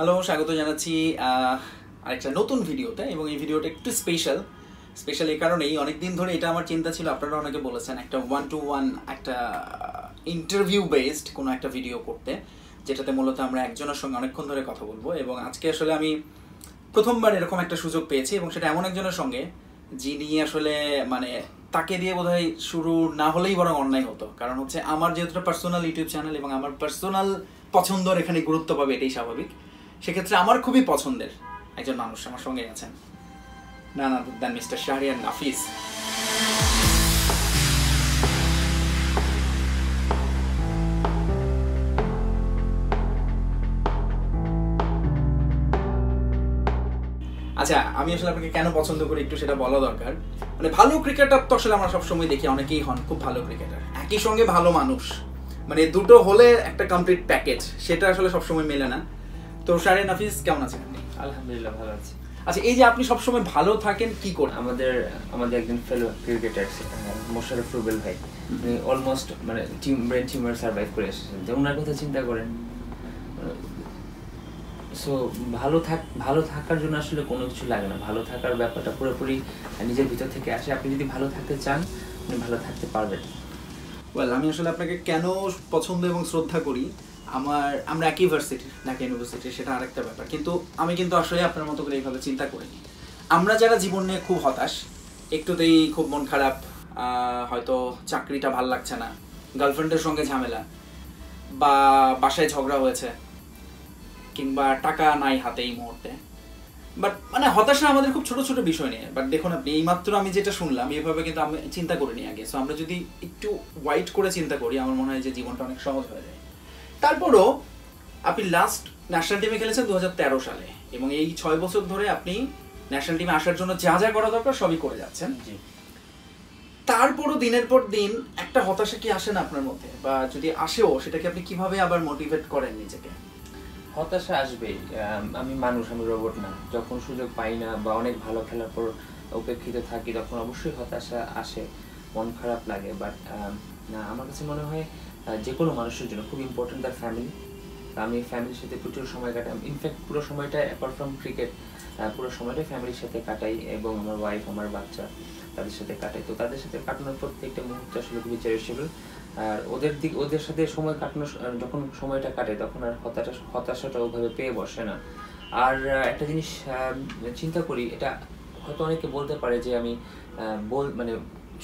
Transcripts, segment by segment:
Hello, স্বাগত জানাচ্ছি আরেকটা নতুন ভিডিওতে, এবং এই ভিডিওটা একটু স্পেশাল স্পেশাল এই কারণেই অনেকদিন ধরে এটা আমার চিন্তা ছিল, আপনারা অনেকে বলেছেন একটা ওয়ান টু ওয়ান একটা ইন্টারভিউ বেসড কোনো একটা ভিডিও করতে, যেটাতে মূলত আমরা একজনের সঙ্গে অনেকক্ষণ ধরে কথা বলব, এবং আজকে আসলে আমি প্রথমবার এরকম একটা সুযোগ পেয়েছি, এবং সেটা এমন একজনের সঙ্গে যিনি আসলে মানে তাকে দিয়ে বোধহয় শুরু না হলেই বরং অন্যায় হতো। কারণ হচ্ছে আমার যেহেতু পার্সোনাল ইউটিউব চ্যানেল এবং আমার পার্সোনাল পছন্দর এখানে গুরুত্ব পাবে, এটাই স্বাভাবিক। সেক্ষেত্রে আমার খুবই পছন্দের একজন মানুষ আমার সঙ্গে আছেন। না না দেন মিস্টার শাহরিয়ার নাফিস। আচ্ছা আমি আসলে আপনাকে কেন পছন্দ করি একটু সেটা বলা দরকার। মানে ভালো ক্রিকেটার তো আসলে আমরা সবসময় দেখি, অনেকেই হন খুব ভালো ক্রিকেটার। একই সঙ্গে ভালো মানুষ। মানে দুটো হলে একটা কমপ্লিট প্যাকেজ সেটা আসলে সবসময় মেলে না। তো শাহরিয়ার নাফিস কেমন আছেন আপনি? আলহামদুলিল্লাহ ভালো আছি। আচ্ছা এই যে আপনি সবসময় ভালো থাকেন কি করে আমাদের আমাদের একজন ফেলো ক্রিকেটার মোশারফ রুবেল ভাই। উনি অলমোস্ট মানে টিম ব্রেন টিমার সার্ভাইভ করে এসেছেন। যে ওনার কথা চিন্তা করেন। সো ভালো থাক ভালো থাকার জন্য আসলে কোনো কিছু লাগে না। ভালো থাকার ব্যাপারটা পুরোপুরি নিজের ভিতর থেকে আসে। আপনি যদি ভালো থাকতে চান আপনি ভালো থাকতে পারবেন। ওয়েল আমি আসলে আপনাকে কেন পছন্দ এবং শ্রদ্ধা করি? আমার, আমরা একই ভার্সিটি ঢাকা ইউনিভার্সিটি সেটা আরেকটা ব্যাপার। কিন্তু আমি কিন্তু আসলে আপনার মতো করে এইভাবে চিন্তা করিনি। আমরা যারা জীবন নিয়ে খুব হতাশ, একটুতেই খুব মন খারাপ হয়তো চাকরিটা ভালো লাগছে না গার্লফ্রেন্ডের সঙ্গে ঝামেলা, বা বাসায় ঝগড়া হয়েছে, কিংবা টাকা নাই হাতে এই মুহূর্তে। বাট মানে হতাশা আমাদের খুব ছোট ছোট বিষয় নিয়ে। বাট দেখুন, আপনি এইমাত্র আমি যেটা শুনলাম, এইভাবে কিন্তু আমি চিন্তা করিনি আগে। সো আমরা যদি একটু ওয়াইট করে চিন্তা করি, আমার মনে হয় যে জীবনটা অনেক সহজ হয়ে যায়। তারপরও আপনি লাস্ট ন্যাশনাল টিমে খেলেছেন দু হাজার তেরো সালে এবং এই ছয় বছর ধরে আপনি ন্যাশনাল টিমে আসার জন্য যা যা করা দরকার সবই করে যাচ্ছেন। জি। তারপরও দিনের পর দিন একটা হতাশা কি আসে না আপনার মধ্যে? বা যদি আসেও সেটাকে আপনি কীভাবে আবার মোটিভেট করেন নিজেকে? হতাশা আসবেই। আম, মানুষ আমি রোবট না। যখন সুযোগ পাই না বা অনেক ভালো খেলার পর উপেক্ষিত থাকি তখন অবশ্যই হতাশা আসে। মন খারাপ লাগে বাট না আমার কাছে মনে হয় যে কোনো মানুষের জন্য খুব ইম্পর্টেন্ট তার ফ্যামিলি আমি ফ্যামিলির সাথে প্রচুর সময় কাটাই। ইনফ্যাক্ট পুরো সময়টা অ্যাপার্ট ফ্রম ক্রিকেট পুরো সময়টা ফ্যামিলির সাথে কাটাই এবং আমার ওয়াইফ আমার বাচ্চা তাদের সাথে কাটাই। তো তাদের সাথে কাটানোর প্রত্যেকটা মুহূর্ত আসলে খুবই চেরিশেবল আর ওদের দিক, ওদের সাথে সময় কাটানো, যখন সময়টা কাটে, তখন আর হতাশা, হতাশাটা ওভাবে পেয়ে বসে না। আর একটা জিনিস চিন্তা করি, এটা হয়তো অনেকে বলতে পারে যে আমি বল মানে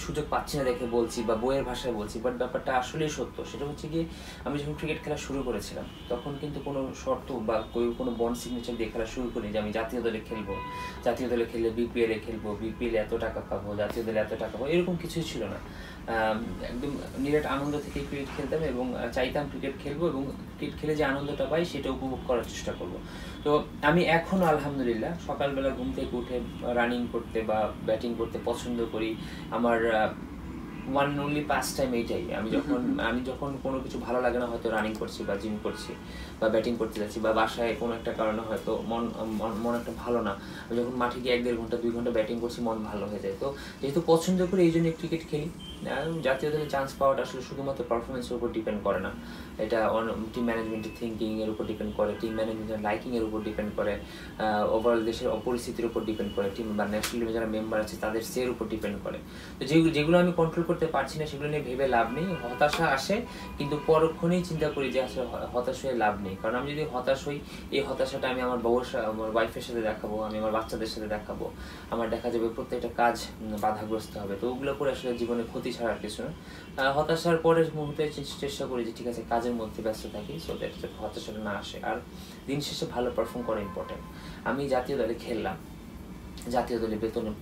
সুযোগ পাচ্ছি না দেখে বলছি বা বইয়ের ভাষায় বলছি বাট ব্যাপারটা আসলেই সত্য। সেটা হচ্ছে কি আমি যখন ক্রিকেট খেলা শুরু করেছিলাম, তখন কিন্তু কোনো শর্ত বা কোনো বন্ড সিগনেচার দিয়ে খেলা শুরু করি যে আমি জাতীয় দলে খেলব, জাতীয় দলে খেললে বিপিএলে খেলব বিপিএলে এত টাকা পাবো, জাতীয় দলে এত টাকা পাবো, এরকম কিছুই ছিল না। একদম নিরাট আনন্দ থেকে ক্রিকেট খেলতাম এবং চাইতাম ক্রিকেট খেলব এবং ক্রিকেট খেলে যে আনন্দটা পাই সেটা উপভোগ করার চেষ্টা করব। তো আমি এখন আলহামদুলিল্লাহ সকালবেলা ঘুম থেকে উঠে রানিং করতে বা ব্যাটিং করতে পছন্দ করি। আমার ওয়ান অনলি পাস টাইম এইটাই। আমি যখন আমি যখন কোনো কিছু ভালো লাগে না হয়তো রানিং করছি বা জিম করছি বা ব্যাটিং করতে যাচ্ছি বা বাসায় কোনো একটা কারণে হয়তো মন মন- একটা ভালো না। আমি যখন মাঠে গিয়ে এক দেড় ঘণ্টা দুই ঘণ্টা ব্যাটিং করছি মন ভালো হয়ে যায়। তো যেহেতু পছন্দ করে এই জন্য ক্রিকেট খেলি। জাতীয় দলে চান্স পাওয়াটা আসলে শুধুমাত্র পারফরমেন্সের উপর ডিপেন্ড করে না। এটা টিম ম্যানেজমেন্টের থিঙ্কিং এর উপর ডিপেন্ড করে টিম ম্যানেজমেন্টের লাইকিং এর উপর ডিপেন্ড করে ওভারঅল দেশের পরিস্থিতির উপর ডিপেন্ড করে টিম বা ন্যাশনাল টিমে যারা মেম্বার আছে তাদের সের উপর ডিপেন্ড করে। তো যেগুলো যেগুলো আমি কন্ট্রোল করতে পারছি না, সেগুলো নিয়ে ভেবে লাভ নেই, হতাশা আসে, কিন্তু পরক্ষণেই চিন্তা করি যে আসলে হতাশ হয়ে লাভ নেই। কারণ আমি যদি হতাশ হই, এই হতাশাটা আমি আমার বউর আমার ওয়াইফের সাথে দেখাবো, আমি আমার বাচ্চাদের সাথে দেখাবো, আমার দেখা যাবে প্রত্যেকটা কাজ বাধাগ্রস্ত হবে। তো ওগুলো করে আসলে জীবনে ক্ষতি ছাড়া আর কিছু না। হতাশার পরের মুহূর্তে চেষ্টা করি যে ঠিক আছে, কাজের মধ্যে ব্যস্ত থাকি সো দ্যাট হতাশাটা না আসে। আর দিন শেষে ভালো পারফর্ম করা ইম্পর্টেন্ট আমি জাতীয় দলে খেললাম। জাতীয় দলে বেতনে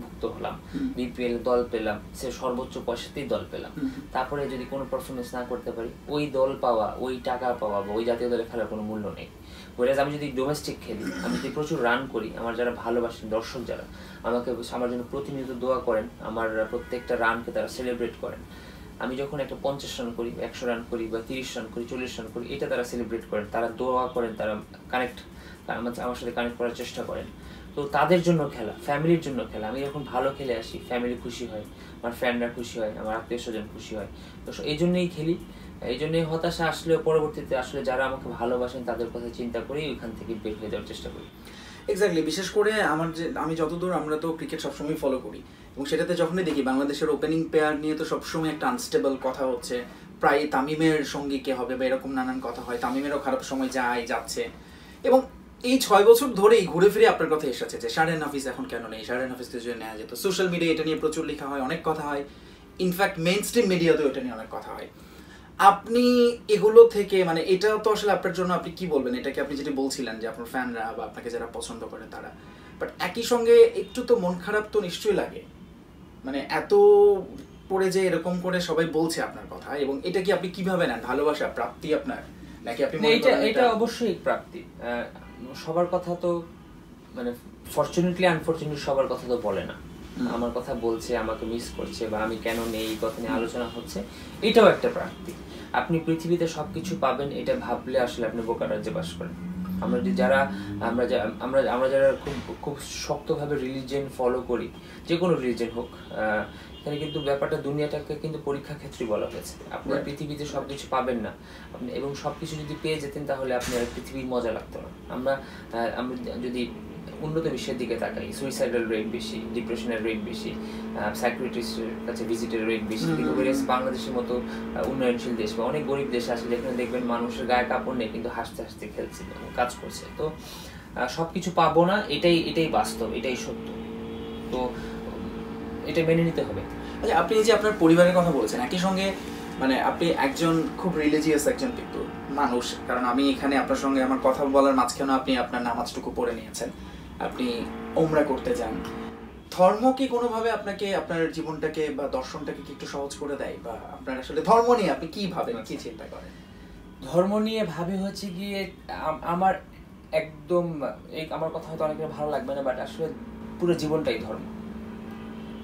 ভুক্ত হলাম। বিপিএল দল পেলাম সে সর্বোচ্চ পয়সাতেই দল পেলাম। তারপরে যদি কোনো পারফরমেন্স না করতে পারি ওই দল পাওয়া ওই টাকা পাওয়া বা ওই জাতীয় দলে খেলার কোনো মূল্য নেই। ওয়ারাজ আমি যদি ডোমেস্টিক খেলি আমি যদি প্রচুর রান করি আমার যারা ভালোবাসেন দর্শক যারা আমাকে আমার জন্য প্রতিনিয়ত দোয়া করেন আমার প্রত্যেকটা রানকে তারা সেলিব্রেট করেন। আমি যখন একটা পঞ্চাশ রান করি একশো রান করি বা তিরিশ রান করি চল্লিশ রান করি এটা তারা সেলিব্রেট করেন তারা দোয়া করেন তারা কানেক্ট আমার আমার সাথে কানেক্ট করার চেষ্টা করেন। তো তাদের জন্য খেলা ফ্যামিলির জন্য খেলা। আমি যখন ভালো খেলে আসি ফ্যামিলি খুশি হয়, আমার ফ্রেন্ডরা খুশি হয়, আমার আত্মীয় স্বজন খুশি হয়। তো এই জন্যই খেলি। এই জন্য হতাশা আসলেও পরবর্তীতে আসলে যারা আমাকে ভালোবাসেন, তাদের কথা চিন্তা করেই ওইখান থেকে বের হয়ে যাওয়ার চেষ্টা করি। এক্স্যাক্টলি বিশেষ করে আমার যে, আমি যতদূর আমরা তো ক্রিকেট সবসময় ফলো করি। এবং সেটাতে যখনই দেখি, বাংলাদেশের ওপেনিং পেয়ার নিয়ে তো সবসময় একটা আনস্টেবল কথা হচ্ছে। প্রায় তামিমের সঙ্গী কে হবে বা এরকম নানান কথা হয়, তামিমেরও খারাপ সময় যায়, যাচ্ছে। এবং এই ছয় বছর ধরেই ঘুরে ফিরে আপনার কথা এসেছে যে শারেন হাফিজ এখন কেন নেই? শারেন হাফিজকে যদি নেওয়া যেত। সোশ্যাল মিডিয়া এটা নিয়ে প্রচুর লেখা হয় অনেক কথা হয়। ইনফ্যাক্ট মেইন স্ট্রিম মিডিয়াতেও এটা নিয়ে অনেক কথা হয়। আপনি এগুলো থেকে মানে এটা তো আসলে আপনার জন্য আপনি কি বলবেন? এটাকে আপনি যেটা বলছিলেন যে আপনার ফ্যানরা বা আপনাকে যারা পছন্দ করে তারা। বাট একই সঙ্গে একটু তো মন খারাপ তো নিশ্চয়ই লাগে। মানে এত পড়ে যে এরকম করে সবাই বলছে আপনার কথা এবং এটা কি আপনি কীভাবে নেন? ভালোবাসা প্রাপ্তি আপনার? নাকি আপনি এটা এটা অবশ্যই প্রাপ্তি। সবার কথা তো মানে ফর্চুনেটলি আনফর্চুনেটলি সবার কথা তো বলে না। আমার কথা বলছে আমাকে মিস করছে বা আমি কেন নেই এই কথা নিয়ে আলোচনা হচ্ছে এটাও একটা প্রাপ্তি। আপনি পৃথিবীতে সবকিছু পাবেন এটা ভাবলে আসলে আপনি বোকারাজ্যে বাস করেন। আমরা যে যারা আমরা যা- আমরা আমরা যারা খুব খুব শক্তভাবে রিলিজিয়ন ফলো করি যে কোনো রিলিজিয়ন হোক এখানে কিন্তু ব্যাপারটা দুনিয়াটাকে কিন্তু পরীক্ষা ক্ষেত্রে বলা হয়েছে। আপনি পৃথিবীতে সব কিছু পাবেন না। এবং সব কিছু যদি পেয়ে যেতেন তাহলে আপনি আর পৃথিবীর মজা লাগতো না। আমরা আমরা যদি উন্নত বিশ্বের দিকে তাকাই সুইসাইডাল রেট বেশি ডিপ্রেশনের রেট বেশি সাইক্রেটিস্টের কাছে ভিজিটের রেট বেশি কিন্তু বাংলাদেশের মতো উন্নয়নশীল দেশ বা অনেক গরিব দেশ আছে যেখানে দেখবেন মানুষের গায়ে কাপড় নেই কিন্তু হাসতে হাসতে খেলছে কাজ করছে। তো আহ, সবকিছু পাবো না এটাই এটাই বাস্তব এটাই সত্য। তো এটা মেনে নিতে হবে। আচ্ছা আপনি যে আপনার পরিবারের কথা বলছেন একই সঙ্গে মানে আপনি একজন খুব রিলিজিয়াস একজন কিন্তু মানুষ কারণ আমি এখানে আপনার সঙ্গে আমার কথা বলার মাঝখানে আপনি আপনার নামাজটুকু পড়ে নিয়েছেন। আপনি ওমরা করতে যান। ধর্ম কি কোনোভাবে আপনাকে আপনার জীবনটাকে বা দর্শনটাকে কি একটু সহজ করে দেয়? বা আপনার আসলে ধর্ম নিয়ে আপনি কি ভাবেন কি চিন্তা করেন? ধর্ম নিয়ে ভাবে হচ্ছে গিয়ে আমার একদম এই আমার কথা হয়তো অনেকের ভালো লাগবে না বাট আসলে পুরো জীবনটাই ধর্ম।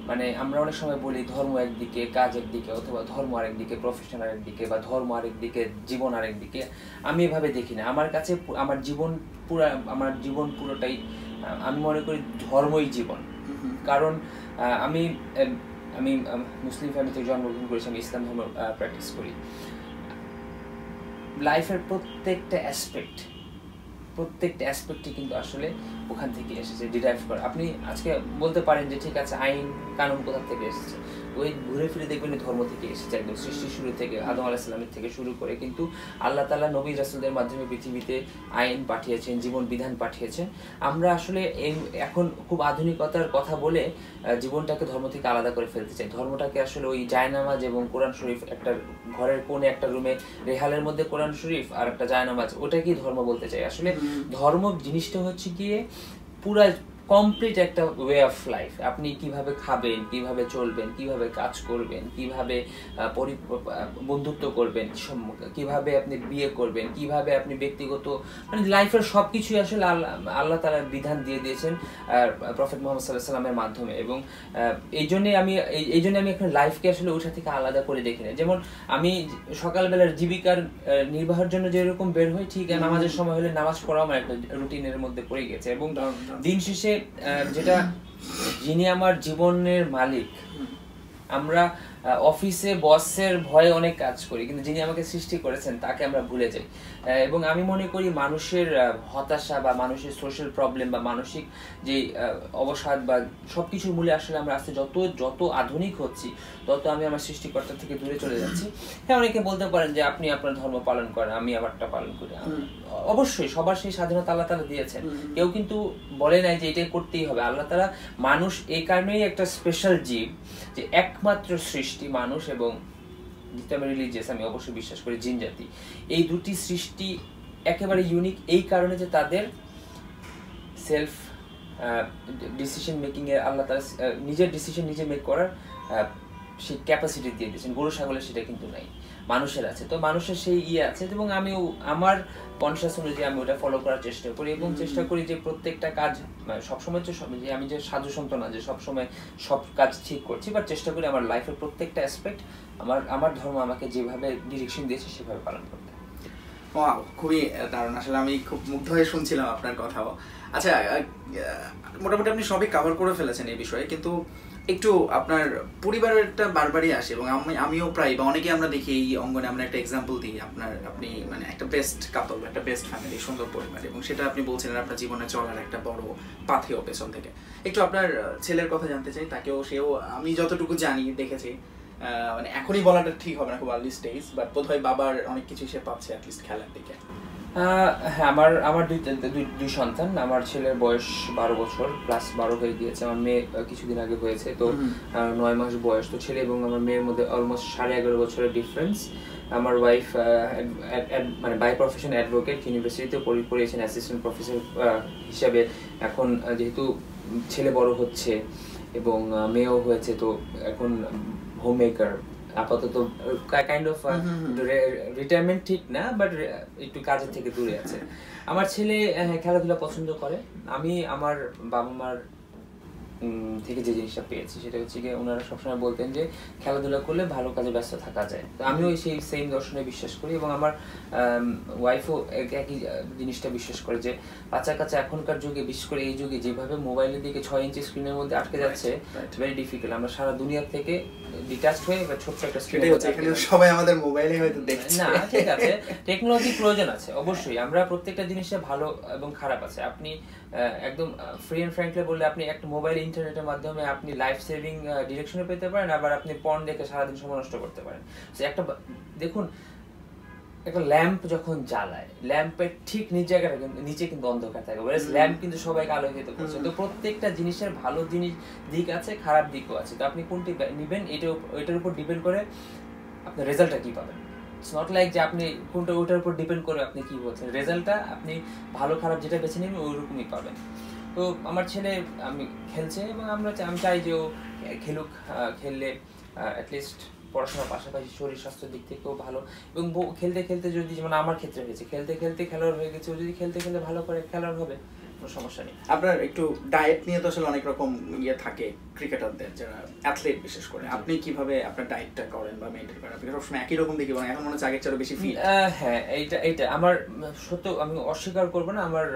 মানে আমরা অনেক সময় বলি ধর্ম একদিকে কাজ একদিকে অথবা ধর্ম আরেকদিকে প্রফেশন আরেকদিকে বা ধর্ম আরেকদিকে জীবন আরেকদিকে। আমি এভাবে দেখি না। আমার কাছে আমার জীবন পুরা আমার জীবন পুরোটাই আমি মনে করি ধর্মই জীবন। কারণ আমি আমি মুসলিম ফ্যামিলিতে জন্মগ্রহণ করেছি আমি ইসলাম ধর্ম প্র্যাকটিস করি। লাইফের প্রত্যেকটা অ্যাসপেক্ট প্রত্যেকটা অ্যাসপেক্টই কিন্তু আসলে ওখান থেকে এসেছে ডিরাইভ করা। আপনি আজকে বলতে পারেন যে, ঠিক আছে, আইন, কানুন কোথা থেকে এসেছে? ওই ঘুরে ফিরে দেখবেন ধর্ম থেকে এসেছে একদম সৃষ্টি শুরু থেকে আদম আলাহিসাল্লামের থেকে শুরু করে। কিন্তু আল্লাহ তালা নবী রাসুলদের মাধ্যমে পৃথিবীতে আইন পাঠিয়েছেন জীবন বিধান পাঠিয়েছেন। আমরা আসলে এই এখন খুব আধুনিকতার কথা বলে জীবনটাকে ধর্ম থেকে আলাদা করে ফেলতে চাই। ধর্মটাকে আসলে ওই জায়নামাজ এবং কোরআন শরীফ একটা ঘরের কোণে একটা রুমে রেহালের মধ্যে কোরআন শরীফ আর একটা জায়নামাজ ওটাকেই ধর্ম বলতে চাই। আসলে ধর্ম জিনিসটা হচ্ছে গিয়ে পুরা কমপ্লিট একটা ওয়ে অফ লাইফ আপনি কীভাবে খাবেন কীভাবে চলবেন কীভাবে কাজ করবেন কীভাবে পরি- বন্ধুত্ব করবেন কীভাবে আপনি বিয়ে করবেন কীভাবে আপনি ব্যক্তিগত মানে লাইফের সব কিছুই আসলে আল্লাহ আল্লাহ তালা বিধান দিয়ে দিয়েছেন প্রফেট মোহাম্মদ সাল্লাহ সাল্লামের মাধ্যমে। এবং এই জন্যে আমি এই- জন্য আমি এখন লাইফকে আসলে ওটা থেকে আলাদা করে দেখি না। যেমন আমি সকালবেলার জীবিকার নির্বাহের জন্য যেরকম বের হই ঠিক নামাজের সময় হলে নামাজ পড়া আমার একটা রুটিনের মধ্যে পড়ে গেছে। এবং। দিন শেষে যেটা যিনি আমার জীবনের মালিক আমরা অফিসে বসের ভয়ে অনেক কাজ করি কিন্তু যিনি আমাকে সৃষ্টি করেছেন তাকে আমরা ভুলে যাই। এবং আমি মনে করি মানুষের হতাশা বা মানুষের সোশ্যাল প্রবলেম বা মানসিক যে অবসাদ বা সবকিছুর মূলে আসলে আমরা আস্তে যত যত আধুনিক হচ্ছি তত আমি আমার সৃষ্টিকর্তা থেকে দূরে চলে যাচ্ছি। হ্যাঁ অনেকে বলতে পারেন যে আপনি আপনার ধর্ম পালন করেন আমি আমারটা পালন করি। অবশ্যই সবার সেই স্বাধীনতা আল্লাহ তালা দিয়েছেন। কেউ কিন্তু বলে নাই যে এটাই করতেই হবে। আল্লাহ তালা মানুষ এই কারণেই একটা স্পেশাল জীব যে একমাত্র সৃষ্টি মানুষ এবং দ্বিতীয় আমি রিলিজিয়াস আমি অবশ্যই বিশ্বাস করি জিন জাতি। এই দুটি সৃষ্টি একেবারে ইউনিক এই কারণে যে তাদের সেলফ ডিসিশন মেকিংয়ে আল্লাহ তারা নিজের ডিসিশন নিজে মেক করার সেই ক্যাপাসিটি দিয়ে দিয়েছেন। গরু, ছাগলের সেটা কিন্তু নাই। মানুষের আছে। তো মানুষের সেই ইয়ে আছে এবং আমিও আমার কনসিয়াস অনুযায়ী আমি ওটা ফলো করার চেষ্টা করি এবং চেষ্টা করি যে প্রত্যেকটা কাজ মানে সবসময় যে আমি যে সাধু সন্ত না যে সবসময় সব কাজ ঠিক করছি বা চেষ্টা করি আমার লাইফের প্রত্যেকটা অ্যাসপেক্ট আমার আমার ধর্ম আমাকে যেভাবে ডিরেকশন দিয়েছে সেভাবে পালন করতে। খুবই দারুণ। আসলে আমি খুব মুগ্ধ হয়ে শুনছিলাম আপনার কথাও। আচ্ছা মোটামুটি আপনি সবই কভার করে ফেলেছেন এই বিষয়ে কিন্তু একটু আপনার পরিবারেরটা বারবারই আসে এবং আমি, আমিও প্রায় বা অনেকে আমরা দেখি এই অঙ্গনে আমরা একটা এক্সাম্পল দিই। আপনার, আপনি মানে একটা বেস্ট কাপল একটা বেস্ট ফ্যামিলি সুন্দর পরিবার এবং সেটা আপনি বলছিলেন আপনার জীবনে চলার একটা বড় পাথেও পেছন থেকে। একটু আপনার ছেলের কথা জানতে চাই, তাকেও, সেও আমি যতটুকু জানি, দেখেছি মানে এখনই বলাটা ঠিক হবে না খুব আর্লি স্টেজ বাট বোধহয় বাবার অনেক কিছু সে পাচ্ছে অ্যাটলিস্ট খেলার দিকে। হ্যাঁ আমার আমার দুই দুই সন্তান। আমার ছেলের বয়স বারো বছর প্লাস বারো হয়ে গিয়েছে। আমার মেয়ে কিছুদিন আগে হয়েছে। তো নয় মাস বয়স। তো ছেলে এবং আমার মেয়ের মধ্যে অলমোস্ট সাড়ে এগারো বছরের ডিফারেন্স আমার ওয়াইফ মানে বাই প্রফেশন অ্যাডভোকেট ইউনিভার্সিটিতে পড়িয়েছেন অ্যাসিস্ট্যান্ট প্রফেসর হিসাবে। এখন যেহেতু ছেলে বড় হচ্ছে এবং মেয়েও হয়েছে তো এখন হোম মেকার আপাতত কাইন্ড অফ। রিটায়ারমেন্ট ঠিক না বাট একটু কাজের থেকে দূরে আছে আমার ছেলে আহ, খেলাধুলা পছন্দ করে আমি আমার বাবা মার থেকে যে জিনিসটা পেয়েছি সেটা হচ্ছে গিয়ে ওনারা সবসময় বলতেন যে খেলাধুলা করলে ভালো কাজে ব্যস্ত থাকা যায়। তো আমিও সেই সেম দর্শনে বিশ্বাস করি এবং আমার ওয়াইফও একই জিনিসটা বিশ্বাস করে যে বাচ্চা কাচ্চা এখনকার যুগে বিশেষ করে এই যুগে যেভাবে মোবাইলের দিকে ছয় ইঞ্চি স্ক্রিনের মধ্যে আটকে যাচ্ছে. ভেরি ডিফিকাল্ট আমরা সারা দুনিয়া থেকে ডিটাচ হয়ে বা ছোট্ট একটা হচ্ছে এখানে সবাই আমাদের মোবাইলে হয়তো দেখছে। না ঠিক আছে। টেকনোলজি প্রয়োজন আছে অবশ্যই। আমরা প্রত্যেকটা জিনিসে ভালো এবং খারাপ আছে। আপনি একদম ফ্রি অ্যান্ড ফ্র্যাঙ্কলি বললে আপনি একটা মোবাইল ইন্টারনেটের মাধ্যমে আপনি লাইফ সেভিং ডিরেকশনে পেতে পারেন আবার আপনি পর্ন দেখে সারাদিন সময় নষ্ট করতে পারেন। একটা দেখুন একটা ল্যাম্প যখন জ্বালায় ল্যাম্পের ঠিক নিচ জায়গাটা কিন্তু নিচে কিন্তু অন্ধকার থাকে হুম। ল্যাম্প কিন্তু সবাইকে আলোকিত করছে। তো প্রত্যেকটা জিনিসের ভালো জিনিস দিক আছে খারাপ দিকও আছে। তো আপনি কোনটি নিবেন উপ- এটার উপর ডিপেন্ড করে আপনার রেজাল্টটা কি পাবেন। ইটস নট লাইক যে আপনি কোনটা ওটার উপর ডিপেন্ড করে আপনি কি বলছেন। রেজাল্টটা আপনি ভালো খারাপ যেটা বেছে নেবেন ওই রকমই পাবেন। তো আমার ছেলে, আমি খেলছে এবং আমরা আমি চাই যে ও খেলুক খেললে অ্যাটলিস্ট পড়াশোনার পাশাপাশি শরীর স্বাস্থ্যের দিক থেকেও ভালো এবং খেলতে খেলতে যদি, যেমন আমার ক্ষেত্রে হয়েছে, খেলতে খেলতে খেলোয়াড় হয়ে গেছে, ও যদি খেলতে খেলতে ভালো করে খেলোয়াড় হবে কোনো সমস্যা নেই। আপনার একটু ডায়েট নিয়ে তো আসলে অনেক রকম ইয়ে থাকে ক্রিকেটারদের যারা অ্যাথলেট বিশেষ করে। আপনি কীভাবে আপনার ডায়েটটা করেন বা মেনটেন করেন? আপনি সবসময় একই রকম দেখি এখন মনে হচ্ছে আগের চেয়ে বেশি ফিট হ্যাঁ এইটা এইটা। আমার সত্য আমি অস্বীকার করব না। আমার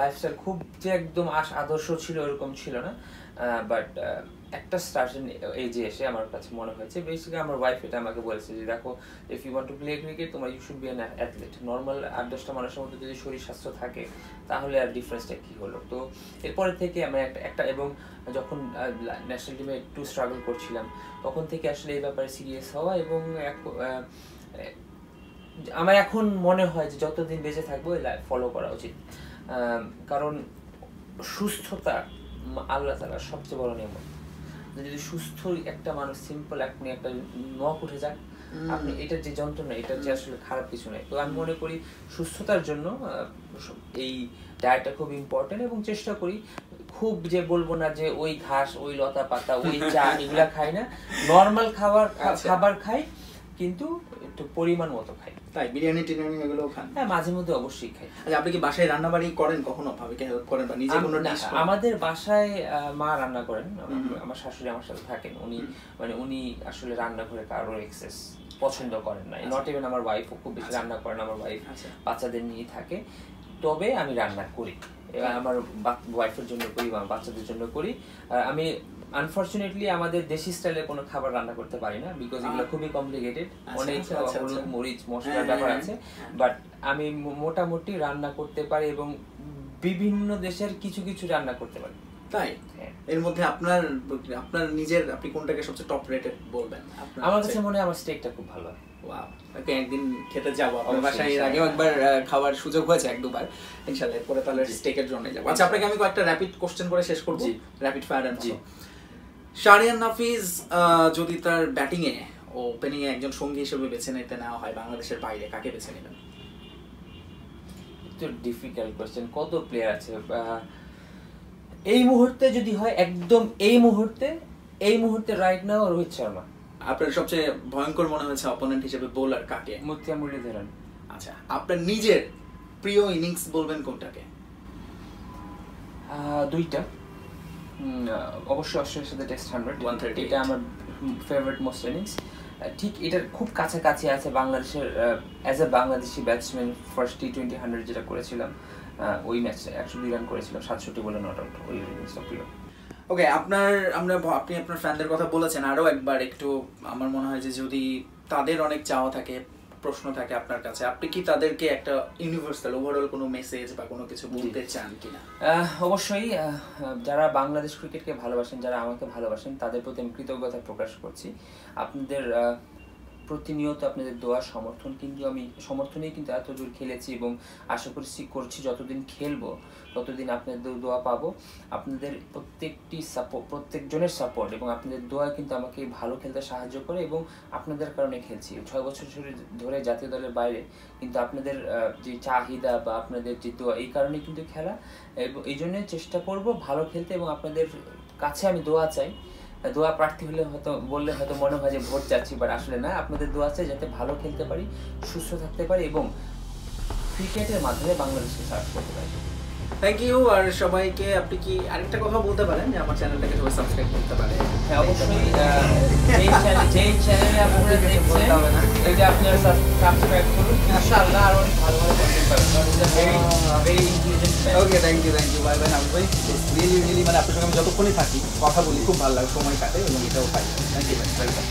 লাইফস্টাইল খুব যে একদম আদর্শ ছিল ওরকম ছিল না। বাট একটা স্টার্টিং এজে এসে আমার কাছে মনে হয়েছে বেসিক্যালি আমার ওয়াইফ এটা আমাকে বলেছে যে, দেখো if you want to play cricket তোমার you should be an athlete normal আট দশটা মানুষের মধ্যে যদি শরীর স্বাস্থ্য থাকে, তাহলে আর ডিফারেন্সটা কী হলো? তো এরপরে থেকে আমি একটা একটা এবং যখন ন্যাশনাল টিমে একটু স্ট্রাগল করছিলাম, তখন থেকে আসলে এই ব্যাপারে সিরিয়াস হওয়া এবং আমার এখন মনে হয় যে যতদিন বেঁচে থাকব ফলো করা উচিত। কারণ সুস্থতা আল্লাহ তালার সবচেয়ে বড় নিয়ম যদি সুস্থ একটা মানুষ সিম্পল আপনি একটা নখ উঠে যাক আপনি এটার যে যন্ত্রণা এটার যে আসলে খারাপ কিছু নেই। তো আমি মনে করি সুস্থতার জন্য এই ডায়েটটা খুব ইম্পর্টেন্ট এবং চেষ্টা করি খুব যে বলব না যে ওই ঘাস ওই লতা পাতা ওই চা এগুলা খাই না। নর্মাল খাবার আচ্ছা। খাবার খাই কিন্তু একটু পরিমাণ মতো খাই। তাই বিরিয়ানি টিরিয়ানি এগুলো খান। হ্যাঁ মাঝে মধ্যে অবশ্যই খাই। আচ্ছা আপনি কি বাসায় রান্না বাড়ি করেন কখনো? ভাবিকে হেল্প করেন বা নিজে কোনো ডিশ আমাদের বাসায় মা রান্না করেন। আমার- শাশুড়ি আমার সাথে থাকেন। উনি মানে উনি আসলে রান্নাঘরে কারোর এক্সেস পছন্দ করেন না আচ্ছা। নট ইভেন আমার ওয়াইফও খুব বেশি আচ্ছা। রান্না করেন আমার ওয়াইফ আচ্ছা। বাচ্চাদের নিয়ে থাকে। তবে আমি রান্না করি। আমার ওয়াইফের জন্য করি বা বাচ্চাদের জন্য করি। আমি আনফরচুনেটলি আমাদের দেশি স্টাইলে কোনো খাবার রান্না করতে পারি না বিকজ এগুলো খুবই কমপ্লিকেটেড আচ্ছা, অনেক আচ্ছা, আচ্ছা, হলুদ। মরিচ হ্যাঁ, মশলার হ্যাঁ, ব্যাপার হ্যাঁ। আছে। বাট আমি মোটামুটি রান্না করতে পারি এবং বিভিন্ন দেশের কিছু কিছু রান্না করতে পারি। তাই। এর মধ্যে আপনার আপনার নিজের আপনি কোনটাকে সবচেয়ে টপ রেটেড বলবেন? আমার কাছে মনে হয় আমার স্টেকটা খুব ভালো হয়। ওকে একদিন খেতে যাব অবশ্যই, বাসায়। এর। আগেও একবার খাওয়ার সুযোগ হয়েছে এক দুবার। ইনশাআল্লাহ এরপরে তাহলে স্টেকের জন্য যাব। আচ্ছা আপনাকে আমি কয়েকটা র্যাপিড কোশ্চেন করে শেষ করছি র্যাপিড ফায়ার জি। শারিয়ান নাফিজ যদি তার ব্যাটিং এ ও ওপেনিং এ একজন সঙ্গী হিসেবে বেছে নিতে নেওয়া হয় বাংলাদেশের বাইরে কাকে বেছে নেবেন? একটু ডিফিকাল্ট কোয়েশ্চেন কত প্লেয়ার আছে? এই মুহূর্তে যদি হয় একদম এই মুহূর্তে এই মুহূর্তে রাইট নাও রোহিত শর্মা। আপনার সবচেয়ে ভয়ঙ্কর মনে হয়েছে অপোনেন্ট হিসেবে বোলার কাকে? মুতিয়া মুরলীধরন। আচ্ছা আপনার নিজের প্রিয় ইনিংস বলবেন কোনটাকে? দুইটা। অবশ্যই অস্ট্রেলিয়ার সাথে টেস্ট হান্ড্রেড 138 এটা আমার ফেভারিট মোস্ট ইনিংস ঠিক এটার খুব কাছাকাছি আছে বাংলাদেশের as a Bangladeshi batsman first T twenty hundred যেটা করেছিলাম। ওই ম্যাচে একশো দুই রান করেছিলাম সাতষট্টি বলে নট আউট ওই ইনিংসটা প্রিয় ওকে আপনার আমরা আপনি আপনার ফ্যানদের কথা বলেছেন। আরও একবার একটু আমার মনে হয় যে যদি তাদের অনেক চাওয়া থাকে প্রশ্ন থাকে আপনার কাছে। আপনি কি তাদেরকে একটা ইউনিভার্সাল ওভারঅল কোনো মেসেজ বা কোনো কিছু বলতে চান কিনা? আহ, অবশ্যই যারা বাংলাদেশ ক্রিকেটকে ভালোবাসেন যারা আমাকে ভালোবাসেন তাদের প্রতি আমি কৃতজ্ঞতা প্রকাশ করছি। আপনাদের আহ, প্রতিনিয়ত আপনাদের দোয়া, সমর্থন কিন্তু আমি, সমর্থনেই কিন্তু এত জোর খেলেছি এবং আশা করছি করছি, যতদিন খেলব, ততদিন আপনাদের দোয়া পাবো। আপনাদের প্রত্যেকটি সাপোর্ট প্রত্যেকজনের সাপোর্ট এবং আপনাদের দোয়া কিন্তু আমাকে ভালো খেলতে সাহায্য করে এবং আপনাদের কারণে খেলছি। ছয় বছর ধরে ধরে জাতীয় দলের বাইরে কিন্তু আপনাদের যে চাহিদা বা আপনাদের যে দোয়া, এই কারণে কিন্তু খেলা। এবং এই জন্য চেষ্টা করব ভালো খেলতে এবং আপনাদের কাছে আমি দোয়া চাই। দোয়া প্রার্থী হলে হয়তো বললে হয়তো মনে হয় যে ভোট চাচ্ছি বাট আসলে না। আপনাদের দোয়া আছে যাতে ভালো খেলতে পারি, সুস্থ থাকতে পারি এবং ক্রিকেটের মাধ্যমে বাংলাদেশকে সার্চ করতে পারি। থ্যাংক ইউ আর সবাইকে আপনি কি আরেকটা কথা বলতে পারেন? যে আমার চ্যানেলটাকে সবাই সাবস্ক্রাইব করতে পারে। হ্যাঁ অবশ্যই যেই চ্যানেলে আপনারা দেখছেন বলতে হবে না। এটা আপনারা সাবস্ক্রাইব করুন। ইনশাআল্লাহ আরও অনেক ভালো ভালো কন্টেন্ট পাবেন। Very very intelligent okay thank you thank you bye bye নাম রিয়েলি রিয়েলি মানে আপনার সঙ্গে আমি যতক্ষণই থাকি কথা বলি খুব ভালো লাগে সময় কাটে এবং এটাও পাই থ্যাংক ইউ ভাই ওয়েলকাম